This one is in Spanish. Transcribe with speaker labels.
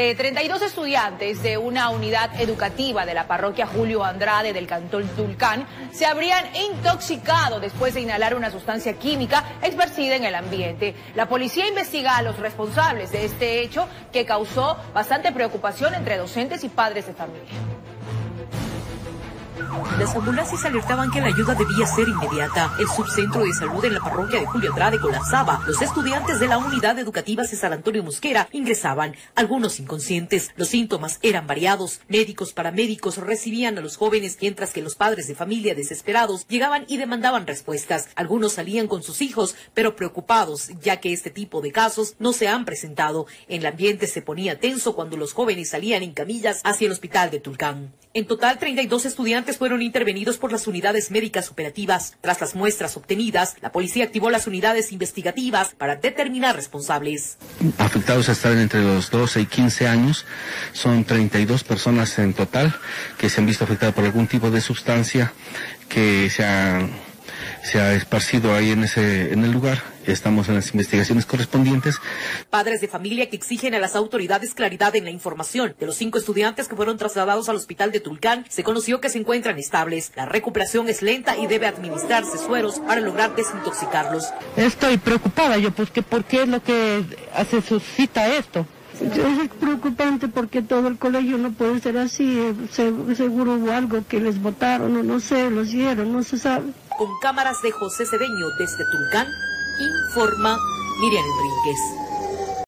Speaker 1: 32 estudiantes de una unidad educativa de la parroquia Julio Andrade del cantón Tulcán se habrían intoxicado después de inhalar una sustancia química esparcida en el ambiente. La policía investiga a los responsables de este hecho que causó bastante preocupación entre docentes y padres de familia.
Speaker 2: Las ambulancias alertaban que la ayuda debía ser inmediata. El subcentro de salud en la parroquia de Julio Andrade colapsaba. Los estudiantes de la unidad educativa César Antonio Mosquera ingresaban, algunos inconscientes. Los síntomas eran variados. Médicos, paramédicos recibían a los jóvenes, mientras que los padres de familia desesperados llegaban y demandaban respuestas. Algunos salían con sus hijos, pero preocupados, ya que este tipo de casos no se han presentado. El ambiente se ponía tenso cuando los jóvenes salían en camillas hacia el hospital de Tulcán. En total, 32 estudiantes fueron intervenidos por las unidades médicas operativas. Tras las muestras obtenidas, la policía activó las unidades investigativas para determinar responsables.
Speaker 3: Afectados están entre los 12 y 15 años. Son 32 personas en total que se han visto afectadas por algún tipo de sustancia que se han se ha esparcido ahí en ese en el lugar. Estamos en las investigaciones correspondientes.
Speaker 2: Padres de familia que exigen a las autoridades claridad en la información. De los cinco estudiantes que fueron trasladados al hospital de Tulcán, se conoció que se encuentran estables. La recuperación es lenta y debe administrarse sueros para lograr desintoxicarlos.
Speaker 4: Estoy preocupada yo, pues que por qué es lo que hace suscita esto. Es preocupante porque todo el colegio no puede ser así. Seguro hubo algo que les votaron o no sé, los dieron, no se sabe
Speaker 2: con cámaras de José Cedeño desde Tulcán, informa Miriam Enríquez.